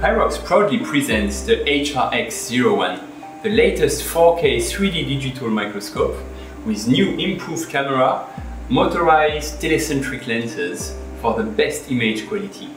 Hirox proudly presents the HRX01, the latest 4K 3D digital microscope with new improved camera, motorized telecentric lenses for the best image quality.